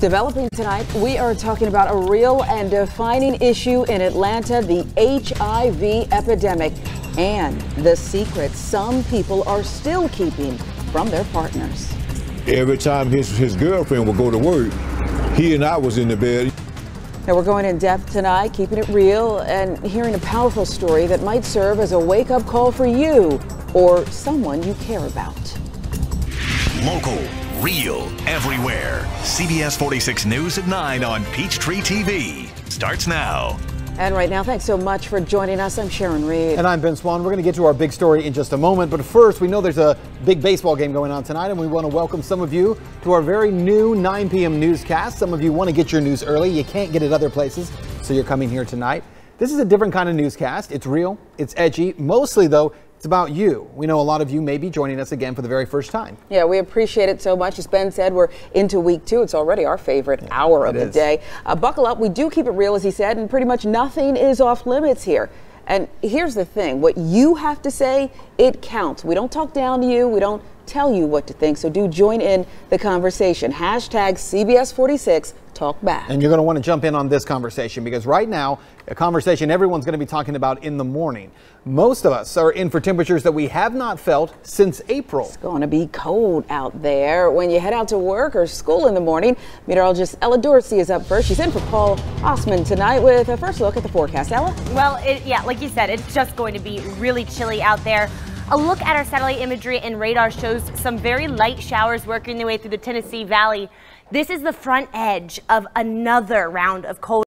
Developing tonight, we are talking about a real and defining issue in Atlanta the HIV epidemic and the secrets some people are still keeping from their partners. Every time his, his girlfriend would go to work, he and I was in the bed. Now, we're going in depth tonight, keeping it real and hearing a powerful story that might serve as a wake up call for you or someone you care about. Local, real, everywhere. CBS 46 News at 9 on Peachtree TV. Starts now. And right now, thanks so much for joining us. I'm Sharon Reed. And I'm Ben Swann. We're going to get to our big story in just a moment. But first, we know there's a big baseball game going on tonight, and we want to welcome some of you to our very new 9 p.m. newscast. Some of you want to get your news early. You can't get it other places, so you're coming here tonight. This is a different kind of newscast. It's real, it's edgy. Mostly, though, it's about you. We know a lot of you may be joining us again for the very first time. Yeah, we appreciate it so much. As Ben said, we're into week two. It's already our favorite yeah, hour of the is. day. Uh, buckle up. We do keep it real, as he said, and pretty much nothing is off limits here. And here's the thing what you have to say, it counts. We don't talk down to you, we don't tell you what to think. So do join in the conversation. Hashtag CBS46 talk back. And you're going to want to jump in on this conversation because right now, a conversation everyone's going to be talking about in the morning. Most of us are in for temperatures that we have not felt since April. It's going to be cold out there when you head out to work or school in the morning. Meteorologist Ella Dorsey is up first. She's in for Paul Osman tonight with a first look at the forecast. Ella? Well, it, yeah, like you said, it's just going to be really chilly out there. A look at our satellite imagery and radar shows some very light showers working their way through the Tennessee Valley. This is the front edge of another round of cold.